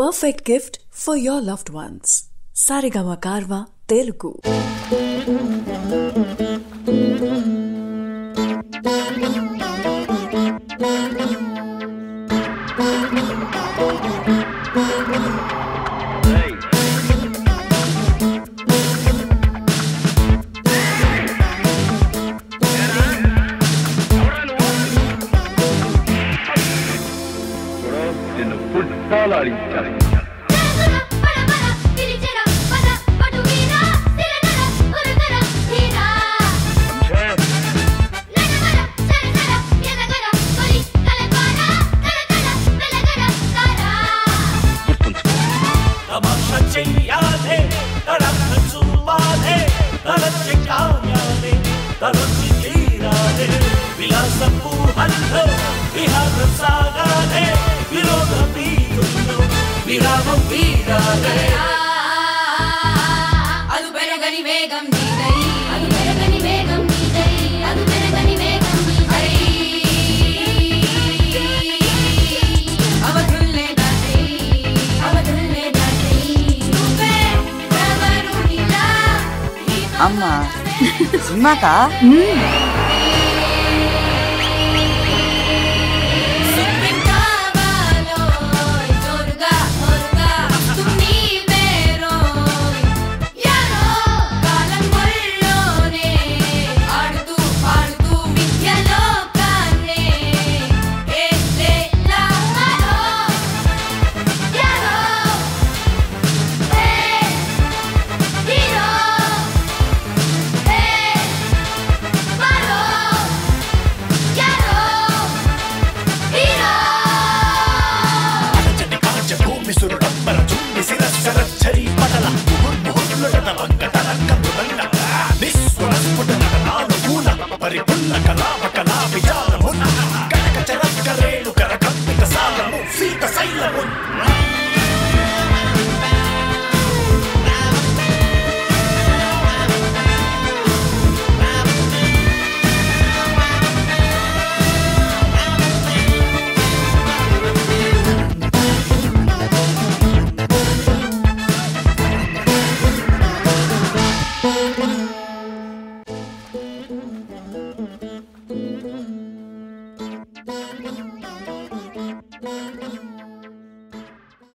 perfect gift for your loved ones. Sarigama Karva Telugu. Thank you. लाड़ी। विलासपू हल्लो विहार వీరాలే అది పెరగని వేగం నీదై. అది పెరగని వేగం నీదై. అది పెరగని వేగం నీదై. అవధుల్లే దాటై అవధుల్లే దాటై నువ్వే ప్రవరునిలా అమ్మా. సినిమాకా? కలాపి జాలమున్ కనక చరక రేణుకర కంపిక సాలము సీత శైలమున్.